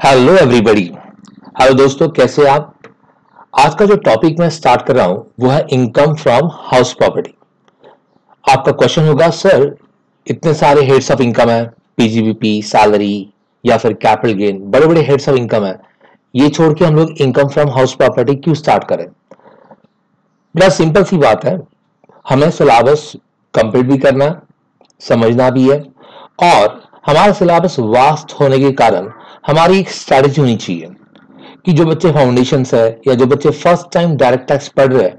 Hello everybody hello दोस्तों, कैसे आप? आज का जो टॉपिक मैं स्टार्ट कर रहा हूँ, वो है इनकम फ्रॉम हाउस प्रॉपर्टी आपका क्वेश्चन होगा, सर, इतने सारे हेड्स ऑफ़ इनकम है P G B P salary या फिर कैपिटल गेन बड़े बड़े हेड्स ऑफ़ इनकम है, ये छोड़ के हम लोग इनकम फ्रॉम हाउस प्रॉपर्टी क्यों स्टार्ट करें? बड़ा सिंपल सी बात है, हमें सिलेबस कंप्लीट भी करना, समझना भी है, और हमारा सिलेबस वास्ट होने के कारण हमारी एक स्ट्रैटेजी होनी चाहिए कि जो बच्चे फाउंडेशन है या जो बच्चे फ़र्स्ट टाइम डायरेक्ट टैक्स पढ़ रहे हैं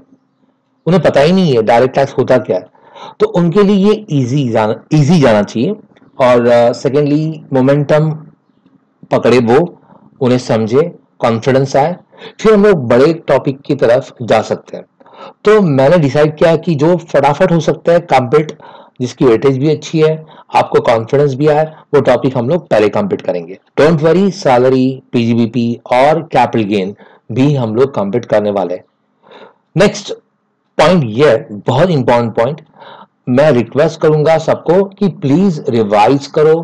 उन्हें पता ही नहीं है डायरेक्ट टैक्स होता क्या है। तो उनके लिए ये इजी जाना इजी जाना चाहिए और सेकेंडली uh, मोमेंटम पकड़े वो उन्हें समझे कॉन्फिडेंस आए फिर हम लोग बड़े टॉपिक की तरफ़ जा सकते हैं। तो मैंने डिसाइड किया कि जो फटाफट हो सकता है कंप्लीट जिसकी वेटेज भी अच्छी है, आपको कॉन्फिडेंस भी आए वो टॉपिक हम लोग पहले कंप्लीट करेंगे। Don't worry salary P G B P और कैपिटल गेन भी हम लोग कंप्लीट करने वाले नेक्स्ट पॉइंट ये, बहुत इंपॉर्टेंट पॉइंट मैं रिक्वेस्ट करूँगा सबको कि प्लीज़ रिवाइज करो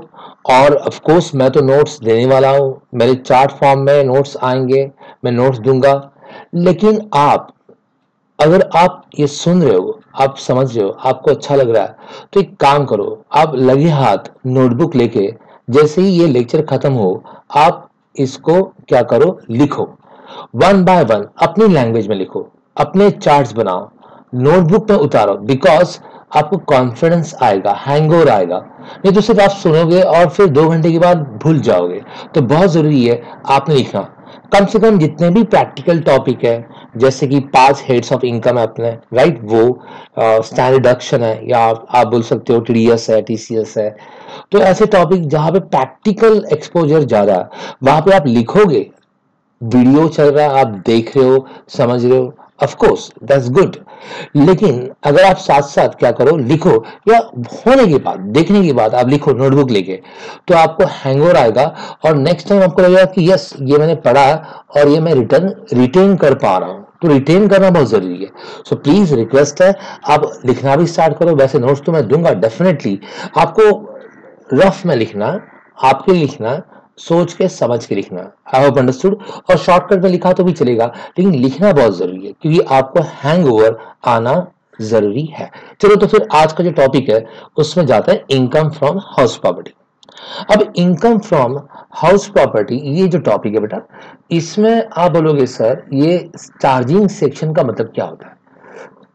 और ऑफ़ कोर्स मैं तो नोट्स देने वाला हूँ, मेरे चार्ट फॉर्म में नोट्स आएँगे, मैं नोट्स दूँगा, लेकिन आप अगर आप ये सुन रहे हो, आप समझ रहे हो, आपको अच्छा लग रहा है तो एक काम करो, आप लगे हाथ नोटबुक लेके, जैसे ही ये लेक्चर खत्म हो, आप इसको क्या करो, लिखो। वन बाय वन अपनी लैंग्वेज में लिखो, अपने चार्ट्स बनाओ नोटबुक में उतारो बिकॉज़ आपको कॉन्फिडेंस आएगा हैंगओवर आएगा। नहीं तो सिर्फ़ आप सुनोगे और फिर दो घंटे के बाद भूल जाओगे। तो बहुत ज़रूरी है, आपने लिखना। कम से कम जितने भी प्रैक्टिकल टॉपिक है, जैसे कि पाँच हेड्स ऑफ़ इनकम है अपने राइट वो स्टैंड रिडक्शन है, या आप बोल सकते हो टीडीएस है टीसीएस है। तो ऐसे टॉपिक जहाँ पे प्रैक्टिकल एक्सपोजर ज़्यादा वहाँ पे आप लिखोगे, वीडियो चल रहा है, आप देख रहे हो, समझ रहे हो ऑफ़ कोर्स दैट्स गुड लेकिन अगर आप साथ साथ क्या करो, लिखो, या होने के बाद, देखने के बाद आप लिखो नोटबुक लेके तो आपको हैंगओवर आएगा और नेक्स्ट टाइम आपको लगेगा कि यस ये मैंने पढ़ा और ये मैं रिटर्न रिटेन कर पा रहा हूँ। तो रिटेन करना बहुत ज़रूरी है। सो प्लीज़ रिक्वेस्ट है, आप लिखना भी स्टार्ट करो। वैसे नोट्स तो मैं दूँगा डेफिनेटली आपको रफ में लिखना, आपके लिखना सोच के, समझ के लिखना। आई होप अंडरस्टूड और शॉर्टकट में लिखा तो भी चलेगा, लेकिन लिखना बहुत ज़रूरी है, क्योंकि आपको हैंग ओवर आना ज़रूरी है। चलो तो फिर आज का जो टॉपिक है, उसमें जाता है इनकम फ्रॉम हाउस प्रॉपर्टी अब इनकम फ्रॉम हाउस प्रॉपर्टी ये जो टॉपिक है बेटा, इसमें आप बोलोगे, सर, ये चार्जिंग सेक्शन का मतलब क्या होता है?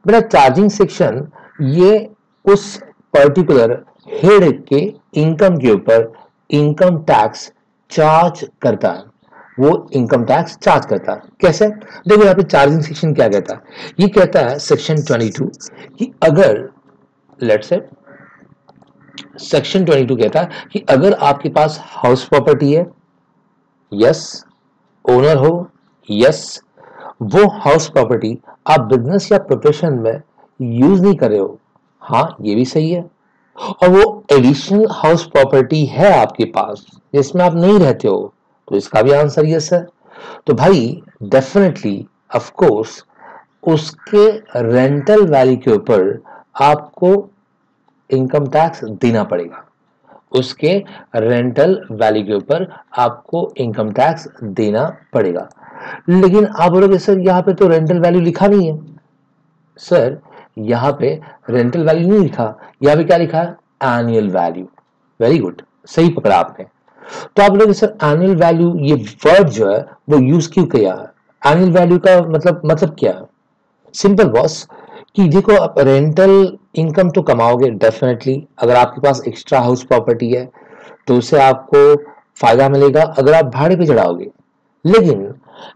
बेटा चार्जिंग सेक्शन ये उस पर्टिकुलर हेड के इनकम के ऊपर इनकम टैक्स चार्ज करता है, वो इनकम टैक्स चार्ज करता है। कैसे? देखो यहाँ पे चार्जिंग सेक्शन क्या कहता है? ये कहता है सेक्शन 22 कि अगर लेट से सेक्शन 22 कहता है कि अगर आपके पास हाउस प्रॉपर्टी है यस ओनर हो यस वो हाउस प्रॉपर्टी आप बिज़नेस या प्रोफेशन में यूज़ नहीं कर रहे हो हाँ ये भी सही है। और वो एडिशनल हाउस प्रॉपर्टी है आपके पास, जिसमें आप नहीं रहते हो तो इसका भी आंसर यस है। तो भाई डेफिनेटली कोर्स उसके रेंटल वैल्यू के ऊपर आपको इनकम टैक्स देना पड़ेगा। उसके रेंटल वैल्यू के ऊपर आपको इनकम टैक्स देना पड़ेगा। लेकिन आप बोलोगे, सर, यहाँ पे तो रेंटल वैल्यू लिखा नहीं है। सर यहाँ पे रेंटल वैल्यू नहीं लिखा। यहाँ पे क्या लिखा है? एनुअल वैल्यू वेरी गुड सही पकड़ा आपने। तो आप लोग सर एनुअल वैल्यू ये वर्ड जो है, वो यूज़ क्यों किया? है एनुअल वैल्यू का मतलब मतलब क्या? है सिंपल बॉस कि देखो, आप रेंटल इनकम तो कमाओगे डेफिनेटली अगर आपके पास एक्स्ट्रा हाउस प्रॉपर्टी है तो उससे आपको फ़ायदा मिलेगा, अगर आप भाड़े पे चढ़ाओगे। लेकिन,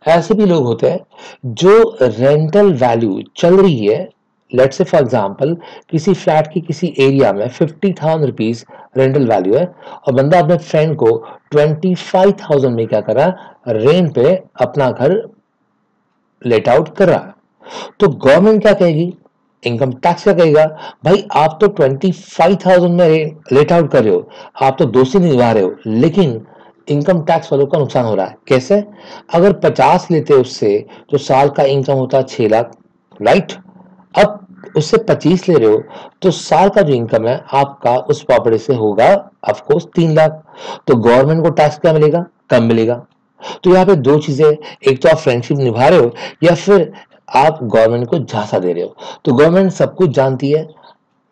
ऐसे भी लोग होते हैं, जो रेंटल वैल्यू चल रही है लेट से फॉर एग्जांपल किसी फ्लैट की किसी एरिया में fifty thousand rupees rental value है और बंदा अपने फ्रेंड को ट्वेंटी फाइव थाउज़ेंड में क्या कर रहा है? रेंट पे अपना घर लेट आउट कर रहा है। तो गवर्नमेंट क्या कहेगी? इनकम टैक्स क्या कहेगा? भाई, आप तो ट्वेंटी फाइव थाउज़ेंड में लेट आउट कर रहे हो। आप तो दोषी निभा रहे हो। लेकिन इनकम टैक्स वालों का नुकसान हो रहा है। कैसे? अगर पचास लेते उससे तो साल का इनकम होता है छह लाख राइट अब उससे 25 ले रहे हो तो साल का जो इनकम है, आपका उस प्रॉपर्टी से होगा ऑफकोर्स तीन लाख। तो गवर्नमेंट को टैक्स क्या मिलेगा? कम मिलेगा। तो यहाँ पे दो चीज़ें एक तो आप फ्रेंडशिप निभा रहे हो, या फिर आप गवर्नमेंट को झांसा दे रहे हो। तो गवर्नमेंट सब कुछ जानती है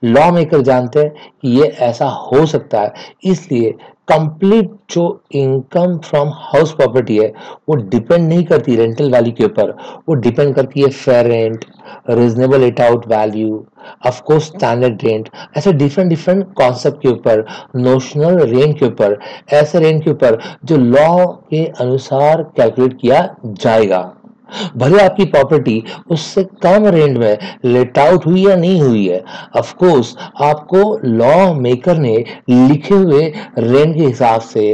लॉ मेकर जानते हैं कि ये ऐसा हो सकता है। इसलिए कंप्लीट जो इनकम फ्रॉम हाउस प्रॉपर्टी है, वो डिपेंड नहीं करती रेंटल वैल्यू के ऊपर। वो डिपेंड करती है fair rent reasonable at out value of course standard rent ऐसे डिफरेंट डिफरेंट कॉन्सेप्ट के ऊपर नोशनल रेंट के ऊपर ऐसे रेंट के ऊपर जो लॉ के अनुसार कैलकुलेट किया जाएगा। भले आपकी प्रॉपर्टी उससे कम रेंट में लेट आउट हुई या नहीं हुई है ऑफ़ कोर्स आपको लॉ मेकर ने लिखे हुए रेंट के हिसाब से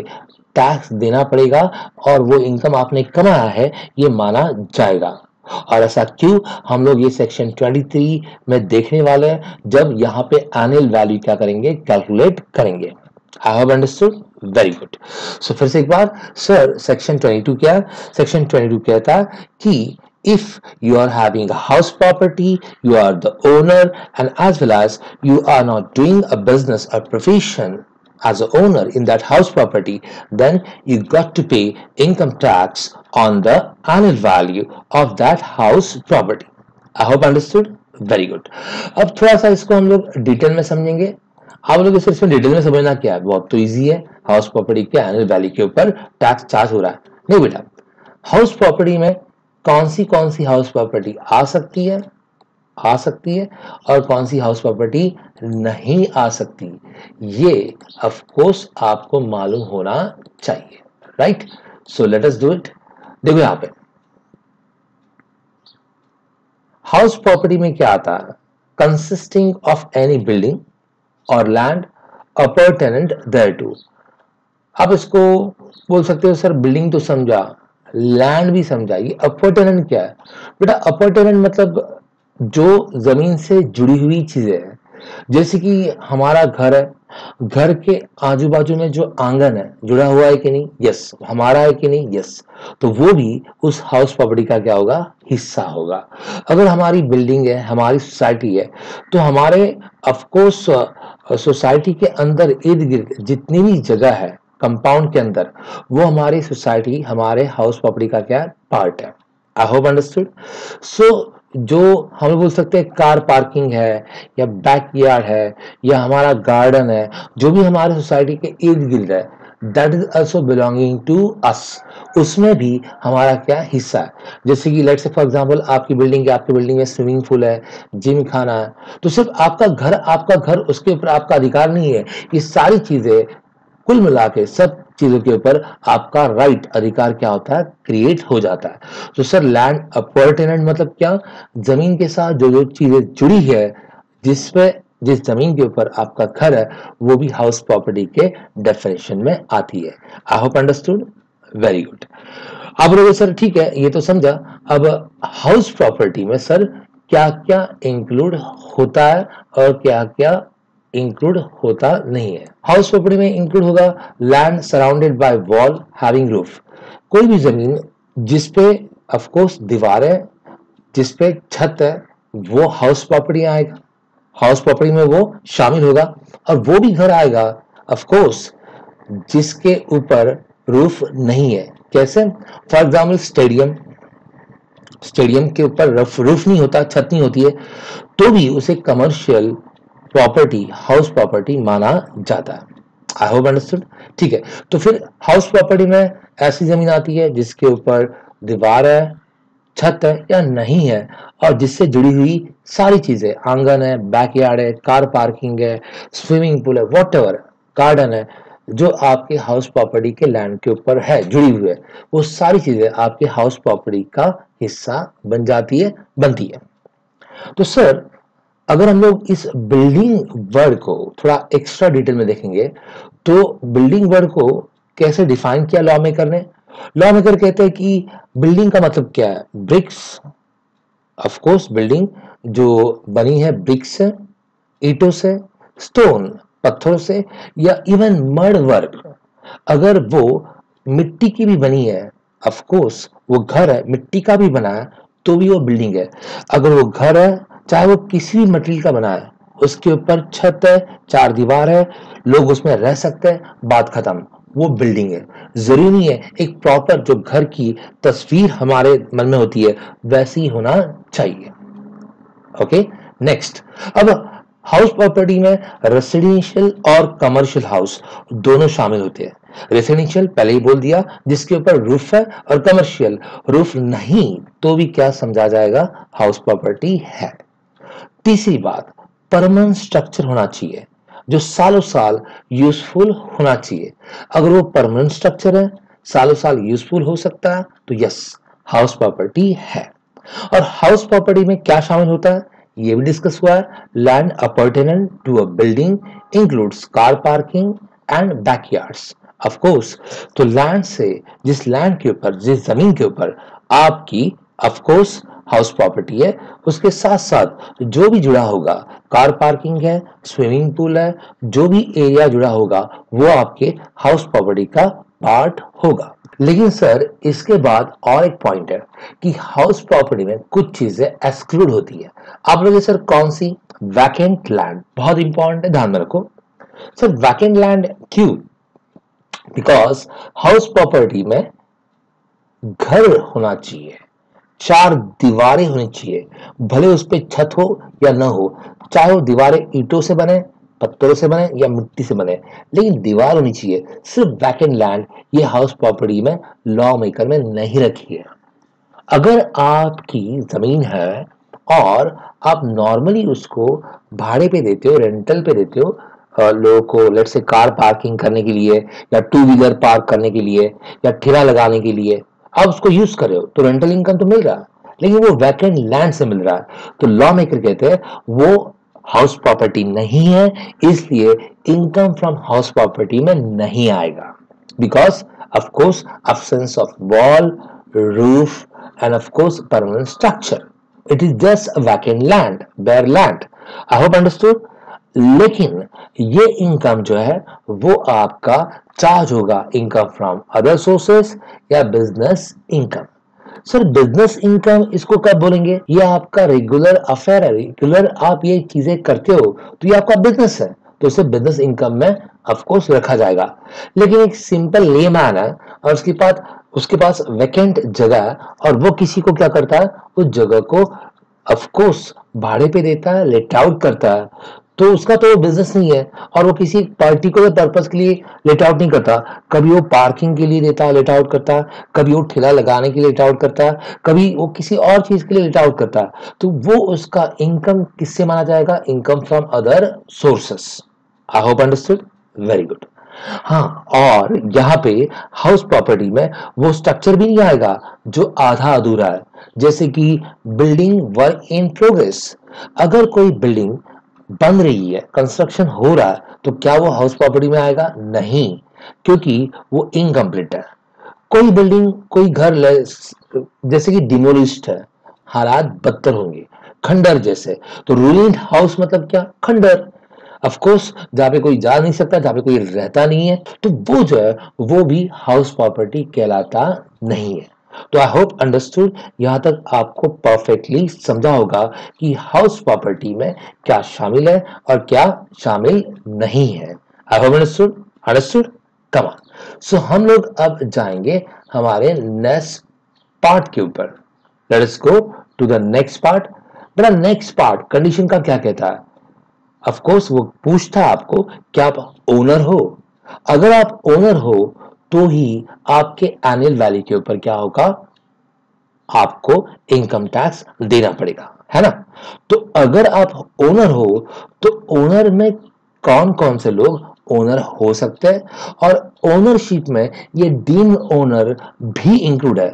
टैक्स देना पड़ेगा और वो इनकम आपने कमाया है ये माना जाएगा। और ऐसा क्यों हम लोग ये सेक्शन 23 में देखने वाले हैं जब यहाँ पे एनुअल वैल्यू क्या करेंगे कैलकुलेट करेंगे I have understood very good so फिर से एक बार सर सेक्शन 22 क्या है सेक्शन 22 कहता है कि if you are having a house property you are the owner and as well as you are not doing a business or profession as a owner in that house property, then you got to pay income tax on the annual value of that house property. I hope understood. Very good. अब थोड़ा सा इसको हम लोग detail में समझेंगे। आप लोग इसे इसमें डिटेल में समझना क्या है? बहुत तो इजी है। हाउस प्रॉपर्टी के एनुअल वैल्यू के ऊपर टैक्स चार्ज हो रहा है। नहीं बेटा हाउस प्रॉपर्टी में कौन सी कौन सी हाउस प्रॉपर्टी आ सकती है? आ सकती है और कौन सी हाउस प्रॉपर्टी नहीं आ सकती? ये ऑफ़ कोर्स आपको मालूम होना चाहिए right so let us do it देखो यहाँ पे। हाउस प्रॉपर्टी में क्या आता है? कंसिस्टिंग ऑफ़ एनी बिल्डिंग और land appurtenant thereto आप इसको बोल सकते हो, सर बिल्डिंग तो समझा लैंड भी समझा ये अपर टेनेंट क्या है? बेटा अपर टेनेंट मतलब जो ज़मीन से जुड़ी हुई चीज़ें हैं। जैसे कि हमारा घर है, घर के आजू बाजू में जो आँगन है, जुड़ा हुआ है कि नहीं? यस हमारा है कि नहीं? यस तो वो भी उस हाउस प्रॉपर्टी का क्या होगा? हिस्सा होगा। अगर हमारी बिल्डिंग है, हमारी सोसाइटी है तो हमारे अफकोर्स सोसाइटी के अंदर इर्द गिर्द जितनी भी जगह है कंपाउंड के अंदर, वो हमारी सोसाइटी हमारे हाउस प्रॉपर्टी का क्या पार्ट है। आई होप अंडरस्टूड सो जो हम बोल सकते हैं कार पार्किंग है, या बैकयार्ड है, या हमारा गार्डन है, जो भी हमारे सोसाइटी के इर्द गिर्द है that is also belonging to us उसमें भी हमारा क्या हिस्सा है। जैसे कि लेट से फॉर एग्जांपल आपकी बिल्डिंग है, आपकी बिल्डिंग में स्विमिंग पूल है जिम खाना है तो सिर्फ़ आपका घर आपका घर, उसके ऊपर आपका अधिकार नहीं है। ये सारी चीज़ें कुल मिला के सब चीज़ों के ऊपर आपका राइट अधिकार क्या होता है? क्रिएट हो जाता है। तो सर लैंड अपर्टेनेंट मतलब क्या? ज़मीन के साथ जो जो चीज़ें जुड़ी है जिसपे जिस ज़मीन के ऊपर आपका घर है, वो भी हाउस प्रॉपर्टी के डेफिनेशन में आती है। I hope understood very good अब लोगों सर ठीक है, ये तो समझा। अब हाउस प्रॉपर्टी में सर क्या क्या इंक्लूड होता है और क्या क्या इंक्लूड होता नहीं है। हाउस प्रॉपर्टी में इंक्लूड होगा land surrounded by wall having roof कोई भी ज़मीन जिसपे ऑफ़ कोर्स दीवार है जिसपे छत है, वो हाउस प्रॉपर्टी आएगा। हाउस प्रॉपर्टी में वो शामिल होगा और वो भी घर आएगा। ऑफ़ कोर्स जिसके ऊपर रूफ नहीं है। कैसे? फॉर एग्ज़ाम्पल स्टेडियम स्टेडियम के ऊपर रूफ नहीं होता, छत नहीं होती है तो भी उसे कमर्शियल प्रॉपर्टी हाउस प्रॉपर्टी माना जाता है। आई होप अंडरस्टूड ठीक है तो फिर हाउस प्रॉपर्टी में ऐसी ज़मीन आती है जिसके ऊपर दीवार है, छत है या नहीं है, और जिससे जुड़ी हुई सारी चीज़ें, आँगन है बैकयार्ड है कार पार्किंग है स्विमिंग पूल है वॉट गार्डन है, जो आपके हाउस प्रॉपर्टी के लैंड के ऊपर है, जुड़ी हुई है, वो सारी चीज़ें आपके हाउस प्रॉपर्टी का हिस्सा बन जाती है, बनती है। तो सर अगर हम लोग इस बिल्डिंग वर्ड को थोड़ा एक्स्ट्रा डिटेल में देखेंगे तो बिल्डिंग वर्ड को कैसे डिफाइन किया लॉ मेकर ने? लॉ मेकर कहते हैं कि बिल्डिंग का मतलब क्या है? ब्रिक्स ऑफ़ कोर्स बिल्डिंग जो बनी है ब्रिक्स से ईटों से स्टोन पत्थरों से, या इवन मड वर्क अगर वो मिट्टी की भी बनी है ऑफ़ कोर्स वो घर है, मिट्टी का भी बना है तो भी वो बिल्डिंग है. अगर वो घर है चाहे वो किसी भी मटेरियल का बना है, उसके ऊपर छत है, चार दीवार है, लोग उसमें रह सकते हैं, बात खत्म। वो बिल्डिंग है। ज़रूरी नहीं है, एक प्रॉपर जो घर की तस्वीर हमारे मन में होती है, वैसी होना चाहिए। ओके नेक्स्ट अब हाउस प्रॉपर्टी में रेसिडेंशियल और कमर्शियल हाउस दोनों शामिल होते हैं। रेसिडेंशियल पहले ही बोल दिया, जिसके ऊपर रूफ है और कमर्शियल रूफ नहीं तो भी क्या समझा जाएगा? हाउस प्रॉपर्टी है। तीसरी बात परमानेंट स्ट्रक्चर होना चाहिए, जो सालों साल यूजफुल होना चाहिए। अगर वो परमानेंट स्ट्रक्चर है, सालों साल यूजफुल हो सकता है तो यस हाउस प्रॉपर्टी है। और हाउस प्रॉपर्टी में क्या शामिल होता है? ये भी डिस्कस हुआ है land appurtenant to a building includes car parking and backyards of course तो लैंड से, जिस लैंड के ऊपर, जिस ज़मीन के ऊपर, आपकी ऑफ़ कोर्स हाउस प्रॉपर्टी है, उसके साथ साथ जो भी जुड़ा होगा, कार पार्किंग है, स्विमिंग पूल है, जो भी एरिया जुड़ा होगा, वो आपके हाउस प्रॉपर्टी का पार्ट होगा। लेकिन सर, इसके बाद और एक पॉइंट है कि हाउस प्रॉपर्टी में कुछ चीज़ें एक्सक्लूड होती है। आप लोग सर, कौन सी? वैकेंट लैंड बहुत इंपॉर्टेंट है, ध्यान में रखो। सर वैकेंट लैंड क्यों? बिकॉज़ हाउस प्रॉपर्टी में घर होना चाहिए। चार दीवारें होनी चाहिए। भले उस पर छत हो या ना हो, चाहे वो दीवारें ईंटों से बने, पत्थरों से बने या मिट्टी से बने, लेकिन दीवार होनी चाहिए। सिर्फ़ बैक एंड लैंड ये हाउस प्रॉपर्टी में लॉ मेकर में नहीं रखी है। अगर आपकी ज़मीन है और आप नॉर्मली उसको भाड़े पे देते हो रेंटल पे देते हो लोगों को लेट से कार पार्किंग करने के लिए या टू व्हीलर पार्क करने के लिए या ठेला लगाने के लिए आप उसको यूज़ कर रहे हो तो रेंटल इनकम तो मिल रहा है, लेकिन वो वैकेंट लैंड से मिल रहा है। तो लॉ मेकर कहते हैं, वो हाउस प्रॉपर्टी नहीं है, इसलिए इनकम फ्रॉम हाउस प्रॉपर्टी में नहीं आएगा। Because of course absence of wall roof and of course permanent structure it is just a vacant land, bare land. I लेकिन ये इनकम जो है, वो आपका चार्ज होगा इनकम फ्रॉम अदर सोर्सेस या business income sir business income इसको कब बोलेंगे? ये आपका रेगुलर अफेयर है रेगुलर आप ये चीज़ें करते हो तो ये आपका बिज़नेस है तो इसे बिज़नेस इनकम में ऑफकोर्स रखा जाएगा। लेकिन एक सिंपल लेमैन है और उसके पास उसके पास वैकेंट जगह है और वो किसी को क्या करता है? उस जगह को ऑफकोर्स भाड़े पे देता है लेट आउट करता है। तो उसका तो बिज़नेस नहीं है और वो किसी पर्टिकुलर पर्पज के लिए लेट आउट नहीं करता। कभी वो पार्किंग के लिए देता लेट आउट करता है कभी वो ठेला लगाने के लिए लेट आउट करता है कभी वो किसी और चीज़ के लिए लेट आउट करता। है तो वो उसका इनकम किससे माना जाएगा? Income from other sources I hope understood very good हाँ और यहाँ पे हाउस प्रॉपर्टी में वो स्ट्रक्चर भी नहीं आएगा, जो आधा अधूरा है। जैसे कि बिल्डिंग वर्क इन प्रोग्रेस अगर कोई बिल्डिंग बन रही है कंस्ट्रक्शन हो रहा है तो क्या वो हाउस प्रॉपर्टी में आएगा? नहीं, क्योंकि वो इनकम्प्लीट है। कोई बिल्डिंग कोई घर जैसे कि डिमोलिस्ट है, हालात बदतर होंगे, खंडर जैसे। तो रूलिंग हाउस मतलब क्या? खंडर। ऑफ़ कोर्स जहाँ पे कोई जा नहीं सकता, जहाँ पे कोई रहता नहीं है तो वो जो है, वो भी हाउस प्रॉपर्टी कहलाता नहीं है। तो आई होप अंडरस्टूड यहाँ तक आपको परफेक्टली समझा होगा कि हाउस प्रॉपर्टी में क्या शामिल है और क्या शामिल नहीं है। आई होप अंडरस्टूड अंडरस्टूड कमा सो हम लोग अब जाएँगे हमारे नेक्स्ट पार्ट के ऊपर। Let us go to the next part बेटा नेक्स्ट पार्ट कंडीशन का क्या कहता है? ऑफ़ कोर्स वो पूछता आपको, क्या आप ओनर हो? अगर आप ओनर हो तो ही आपके एनुअल वैल्यू के ऊपर क्या होगा? आपको इनकम टैक्स देना पड़ेगा, है ना? तो अगर आप ओनर हो तो ओनर में कौन कौन से लोग ओनर हो सकते हैं और ओनरशिप में ये डीम ओनर भी इंक्लूड है।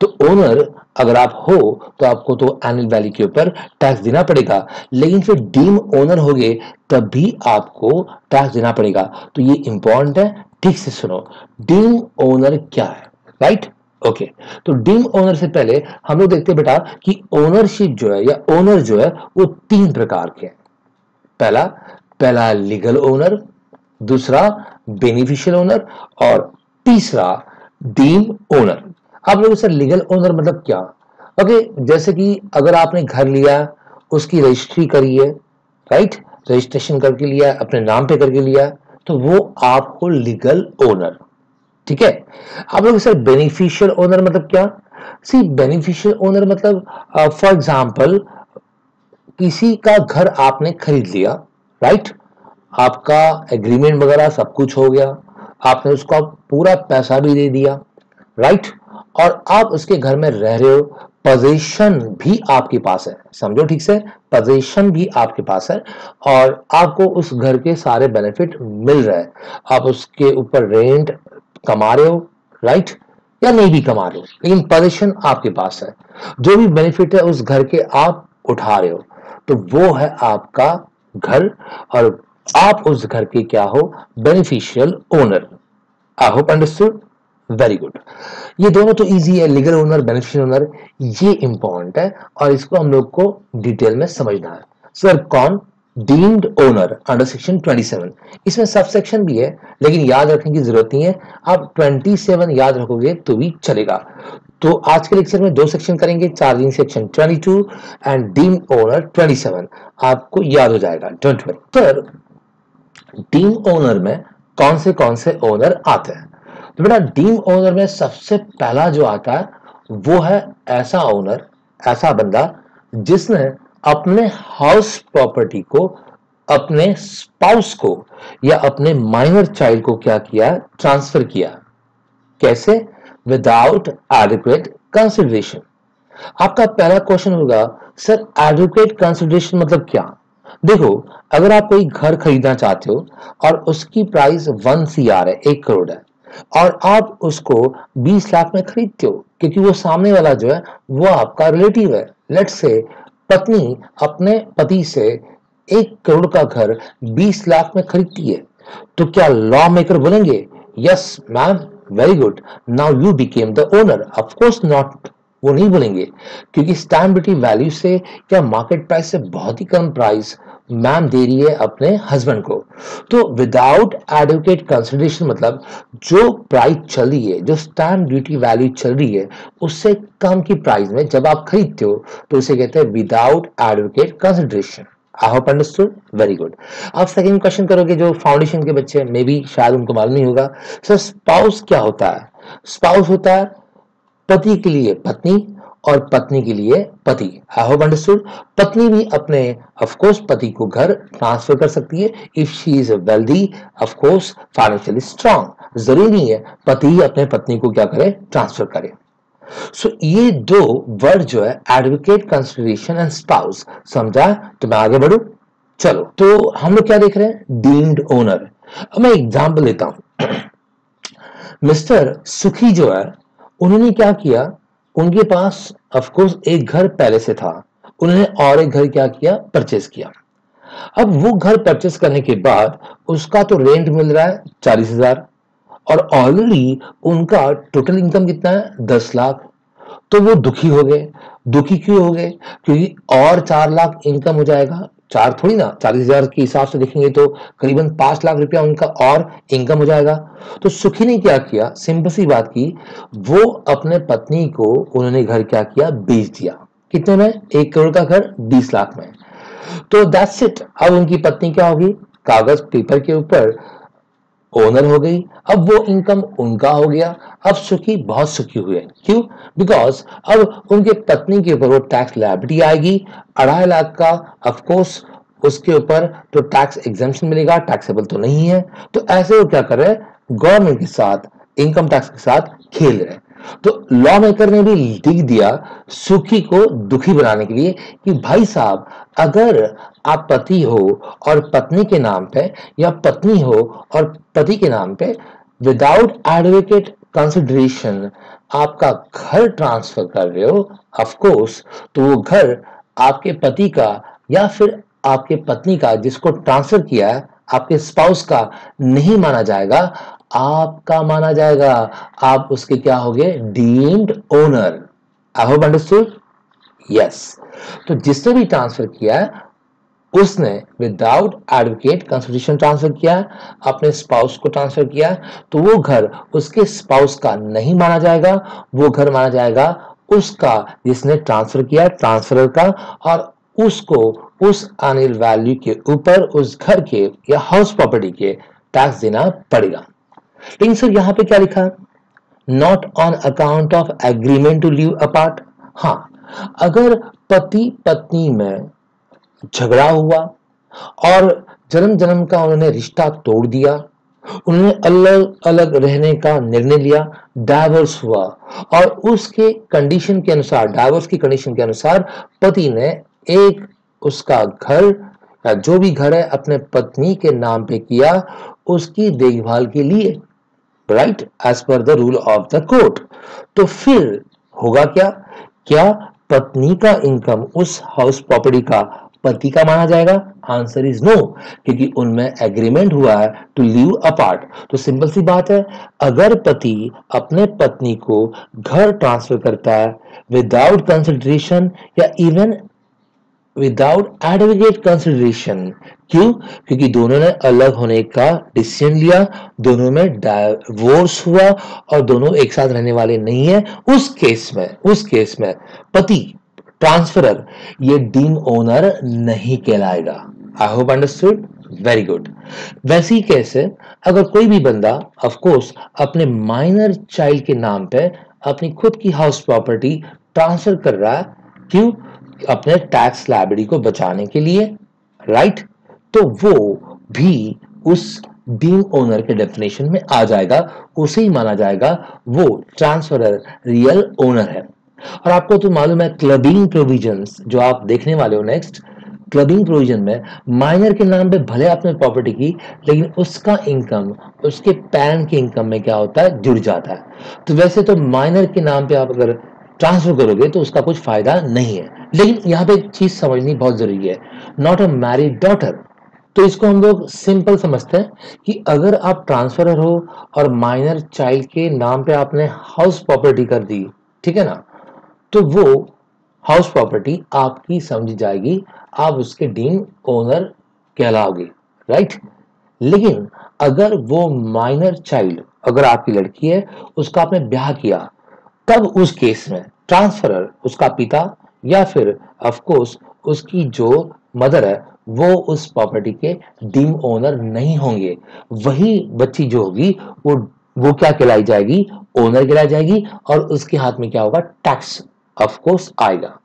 तो ओनर अगर आप हो तो आपको तो एनुअल वैल्यू के ऊपर टैक्स देना पड़ेगा। लेकिन फिर डीम ओनर हो गए तब भी आपको टैक्स देना पड़ेगा। तो ये इंपॉर्टेंट है, ठीक से सुनो। डीम ओनर क्या है? Right okay okay. तो डीम ओनर से पहले हम लोग देखते हैं बेटा कि ओनरशिप जो है या ओनर जो है, वो तीन प्रकार के हैं। पहला पहला लीगल ओनर दूसरा बेनिफिशियल ओनर और तीसरा डीम ओनर आप लोग सर लीगल ओनर मतलब क्या? ओके जैसे कि अगर आपने घर लिया उसकी रजिस्ट्री करी है राइट रजिस्ट्रेशन करके लिया अपने नाम पे करके लिया तो वो आपको लीगल ओनर ठीक है? आप लोग सर बेनिफिशियल ओनर मतलब क्या? सी बेनिफिशियल ओनर मतलब फॉर uh, एग्ज़ाम्पल किसी का घर आपने खरीद लिया राइट आपका एग्रीमेंट वगैरह सब कुछ हो गया। आपने उसका पूरा पैसा भी दे दिया। राइट और आप उसके घर में रह रहे हो। पोजीशन भी आपके पास है। समझो ठीक से? पोजीशन भी आपके पास है। और आपको उस घर के सारे बेनिफिट मिल रहे हैं। आप उसके ऊपर रेंट कमा रहे हो। राइट या नहीं भी कमा रहे हो। लेकिन पोजीशन आपके पास है। जो भी बेनिफिट है उस घर के आप उठा रहे हो। तो वो है आपका घर। और आप उस घर के क्या हो? Beneficial owner I hope understood very good ये दोनों तो इजी है लीगल ओनर बेनिफिशियल ओनर ये इंपॉर्टेंट है और इसको हम लोग को डिटेल में समझना है। सर कौन? डीम्ड ओनर अंडर सेक्शन 27 इसमें सब सेक्शन भी है, लेकिन याद रखने की ज़रूरत नहीं है। आप 27 याद रखोगे तो भी चलेगा। तो आज के लेक्चर में दो सेक्शन करेंगे charging section 22 and deemed owner 27 आपको याद हो जाएगा don't worry sir deem owner में कौन से कौन से ओनर आते हैं? तो बेटा डीम ओनर में सबसे पहला जो आता है, वो है ऐसा ओनर, ऐसा बंदा, जिसने अपने हाउस प्रॉपर्टी को, अपने स्पाउस को या अपने माइनर चाइल्ड को क्या किया ट्रांसफ़र किया कैसे? विदाउट एडिक्वेट कंसिडरेशन आपका पहला क्वेश्चन होगा सर एडवोकेट कंसिडरेशन मतलब क्या? देखो, अगर आप कोई घर खरीदना चाहते हो और उसकी प्राइस वन सी आर है, एक करोड़ है, और आप उसको 20 लाख में खरीदते हो, क्योंकि वो सामने वाला जो है, वो आपका रिलेटिव है। लेट से पत्नी अपने पति से एक करोड़ का घर 20 लाख में खरीदती है तो क्या लॉ मेकर बोलेंगे yes ma'am very good now you became the owner of course not वो नहीं बोलेंगे, क्योंकि स्टैम्प ड्यूटी वैल्यू से क्या मार्केट प्राइस से बहुत ही कम प्राइस मैम दे रही है अपने हस्बैंड को। तो विदाउट एडवोकेट कंसिडरेशन मतलब जो प्राइस चल रही है, जो स्टैम्प ड्यूटी वैल्यू चल रही है, उससे कम की प्राइस में जब आप खरीदते हो तो उसे कहते हैं without advocate consideration I hope understood very good अब सेकंड क्वेश्चन करोगे जो फाउंडेशन के बच्चे मे बी शायद उनको मालूम नहीं होगा। सर स्पाउस क्या होता है? स्पाउस होता है पति के लिए पत्नी और पत्नी के लिए पति। आई होप अंडरस्टूड पत्नी भी अपने ऑफ़ कोर्स पति को घर ट्रांसफ़र कर सकती है। If she is wealthy of course financially strong ज़रूरी नहीं है पति ही अपने पत्नी को क्या करे? ट्रांसफ़र करे। सो so, ये दो वर्ड जो है एडवोकेट कंसिडरेशन एंड स्पाउस समझा? तो मैं आगे बढ़ू? चलो। तो हम लोग क्या देख रहे हैं? डीम्ड ओनर अब मैं एग्ज़ाम्पल लेता हूँ। मिस्टर सुखी जो है उन्होंने क्या किया? उनके पास ऑफकोर्स एक घर पहले से था। उन्होंने और एक घर क्या किया? परचेस किया। अब वो घर परचेस करने के बाद, उसका तो रेंट मिल रहा है चालीस हज़ार। और ऑलरेडी उनका टोटल इनकम कितना है? दस लाख। तो वो दुखी हो गए। दुखी क्यों हो गए? क्योंकि और चार लाख इनकम हो जाएगा। चार थोड़ी ना, चालीस हज़ार के हिसाब से देखेंगे तो करीबन पाँच लाख रुपया उनका और इनकम हो जाएगा। तो सुखी ने क्या किया? सिंपल सी बात की, वो अपने पत्नी को उन्होंने घर क्या किया? बेच दिया। कितने में? एक करोड़ का घर, बीस लाख में। तो दैट्स इट अब उनकी पत्नी क्या होगी? कागज़ पेपर के ऊपर ओनर हो गई, अब वो इनकम उनका हो गया, अब सुखी बहुत सुखी हुए क्यों? बिकॉज़ अब उनके पत्नी के ऊपर वो टैक्स लाइबिलिटी आएगी, अढ़ाई लाख का अफकोर्स उसके ऊपर तो टैक्स एग्जामेशन मिलेगा टैक्सेबल तो नहीं है। तो ऐसे वो क्या कर रहे हैं? गवर्नमेंट के साथ इनकम टैक्स के साथ खेल रहे तो लॉ मेकर ने भी लिख दिया सुखी को दुखी बनाने के लिए कि भाई साहब, अगर आप पति हो और पत्नी के नाम पे, या पत्नी हो और पति के नाम पे विदाउट एडवोकेट कंसिडरेशन आपका घर ट्रांसफ़र कर रहे हो ऑफ़ कोर्स तो वो घर आपके पति का या फिर आपके पत्नी का जिसको ट्रांसफ़र किया है, आपके स्पाउस का नहीं माना जाएगा। आपका माना जाएगा। आप उसके क्या हो गए? Deemed owner I hope understood yes तो जिसने भी ट्रांसफ़र किया है, उसने विदाउट एडवोकेट कंसल्टेशन ट्रांसफ़र किया अपने स्पाउस को ट्रांसफ़र किया तो वो घर उसके स्पाउस का नहीं माना जाएगा। वो घर माना जाएगा उसका जिसने ट्रांसफ़र किया ट्रांसफ़र का, और उसको उस अनिल वैल्यू के ऊपर, उस घर के या हाउस प्रॉपर्टी के टैक्स देना पड़ेगा। लेकिन सर, यहाँ पे क्या लिखा? Not on account of agreement to live apart हाँ अगर पति पत्नी में झगड़ा हुआ और जन्म जन्म का उन्होंने रिश्ता तोड़ दिया, उन्होंने अलग अलग रहने का निर्णय लिया डाइवर्स हुआ, और उसके कंडीशन के अनुसार डाइवर्स की कंडीशन के अनुसार पति ने एक उसका घर या जो भी घर है, अपने पत्नी के नाम पे किया, उसकी देखभाल के लिए। Right as per the rule of the court तो फिर होगा क्या? क्या पत्नी का इनकम उस हाउस प्रॉपर्टी का पति का माना जाएगा? आंसर इज़ नो क्योंकि उनमें एग्रीमेंट हुआ है टू लिव अपार्ट तो सिंपल सी बात है, अगर पति अपने पत्नी को घर ट्रांसफ़र करता है विदाउट कंसिडरेशन या इवन विदाउट एडवोकेट कंसिडरेशन क्यों? क्योंकि दोनों ने अलग होने का डिसीज़न लिया, दोनों में डाइवोर्स हुआ और दोनों एक साथ रहने वाले नहीं है। उस केस में, उस केस में पति ट्रांसफरर ये डीम ओनर नहीं कहलाएगा। I hope understood very good वैसे ही कैसे अगर कोई भी बंदा ऑफ़ कोर्स अपने माइनर चाइल्ड के नाम पे अपनी खुद की हाउस प्रॉपर्टी ट्रांसफ़र कर रहा है, क्यों? अपने टैक्स लाइबिलिटी को बचाने के लिए राइट तो वो भी उस डीम ओनर के डेफिनेशन में आ जाएगा, उसे ही माना जाएगा वो ट्रांसफरर रियल ओनर है। और आपको तो मालूम है क्लबिंग प्रोविजंस जो आप देखने वाले हो नेक्स्ट क्लबिंग प्रोविज़न में माइनर के नाम पे भले आपने प्रॉपर्टी की, लेकिन उसका इनकम उसके पैन के इनकम में क्या होता है? जुड़ जाता है। तो वैसे तो माइनर के नाम पे आप अगर ट्रांसफ़र करोगे तो उसका कुछ फ़ायदा नहीं है। लेकिन यहाँ पे एक चीज़ समझनी बहुत ज़रूरी है। नॉट अ मैरिड डॉटर तो इसको हम लोग सिंपल समझते हैं कि अगर आप ट्रांसफरर हो और माइनर चाइल्ड के नाम पे आपने हाउस प्रॉपर्टी कर दी, ठीक है ना? तो वो हाउस प्रॉपर्टी आपकी समझी जाएगी, आप उसके डीम ओनर कहलाओगे राइट लेकिन अगर वो माइनर चाइल्ड अगर आपकी लड़की है, उसका आपने ब्याह किया, तब उस केस में ट्रांसफरर उसका पिता या फिर ऑफ़ कोर्स उसकी जो मदर है, वो उस प्रॉपर्टी के डीम ओनर नहीं होंगे। वही बच्ची जो होगी, वो वो क्या कहलाई जाएगी? ओनर कहलाई जाएगी और उसके हाथ में क्या होगा? टैक्स ऑफ़ कोर्स आएगा।